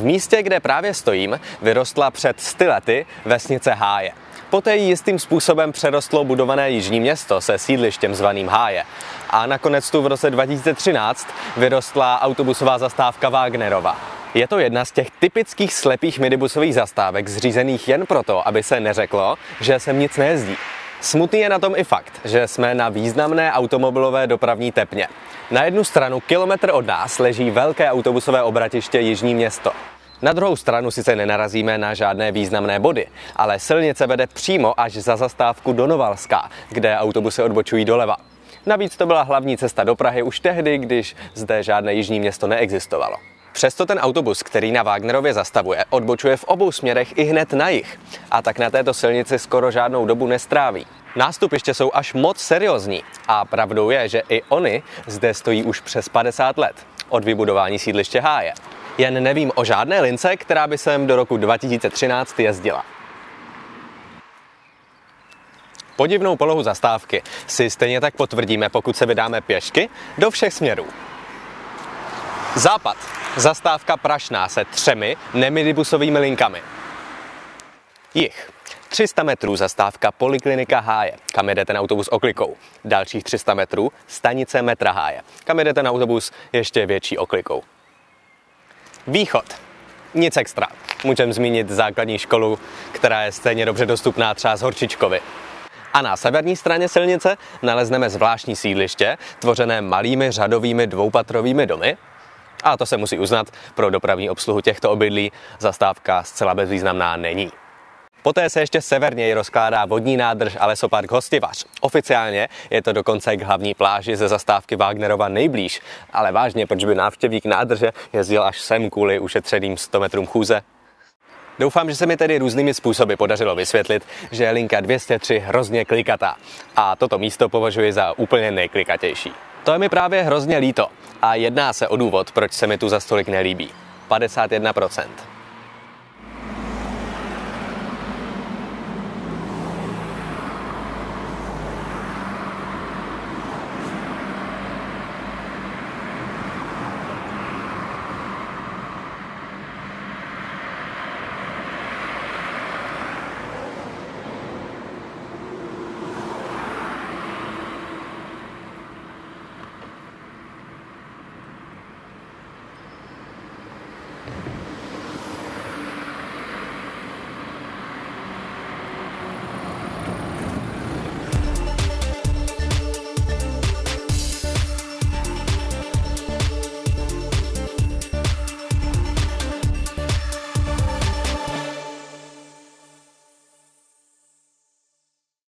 V místě, kde právě stojím, vyrostla před sty lety vesnice Háje. Poté ji jistým způsobem přerostlo budované jižní město se sídlištěm zvaným Háje. A nakonec tu v roce 2013 vyrostla autobusová zastávka Wagnerova. Je to jedna z těch typických slepých minibusových zastávek zřízených jen proto, aby se neřeklo, že sem nic nejezdí. Smutný je na tom i fakt, že jsme na významné automobilové dopravní tepně. Na jednu stranu kilometr od nás leží velké autobusové obratiště Jižní město. Na druhou stranu sice nenarazíme na žádné významné body, ale silnice vede přímo až za zastávku do Novalská, kde autobusy odbočují doleva. Navíc to byla hlavní cesta do Prahy už tehdy, když zde žádné jižní město neexistovalo. Přesto ten autobus, který na Wagnerově zastavuje, odbočuje v obou směrech i hned na jich a tak na této silnici skoro žádnou dobu nestráví. Nástupiště jsou až moc seriózní a pravdou je, že i oni zde stojí už přes 50 let od vybudování sídliště Háje. Jen nevím o žádné lince, která by sem do roku 2013 jezdila. Podivnou polohu zastávky si stejně tak potvrdíme, pokud se vydáme pěšky do všech směrů. Západ. Zastávka Prašná se třemi nemidibusovými linkami. Jich. 300 metrů zastávka Poliklinika Háje, kam jede ten autobus oklikou. Dalších 300 metrů stanice metra Háje, kam jede ten autobus ještě větší oklikou. Východ. Nic extra. Můžeme zmínit základní školu, která je stejně dobře dostupná třeba z Horčičkovy. A na severní straně silnice nalezneme zvláštní sídliště, tvořené malými řadovými dvoupatrovými domy, a to se musí uznat, pro dopravní obsluhu těchto obydlí zastávka zcela bezvýznamná není. Poté se ještě severněji rozkládá vodní nádrž a lesopark Hostivař. Oficiálně je to dokonce k hlavní pláži ze zastávky Wagnerova nejblíž, ale vážně, proč by návštěvník nádrže jezdil až sem kvůli ušetřeným 100 metrům chůze? Doufám, že se mi tedy různými způsoby podařilo vysvětlit, že je linka 203 hrozně klikatá a toto místo považuji za úplně nejklikatější. To je mi právě hrozně líto a jedná se o důvod, proč se mi tu za stolik nelíbí. 51%.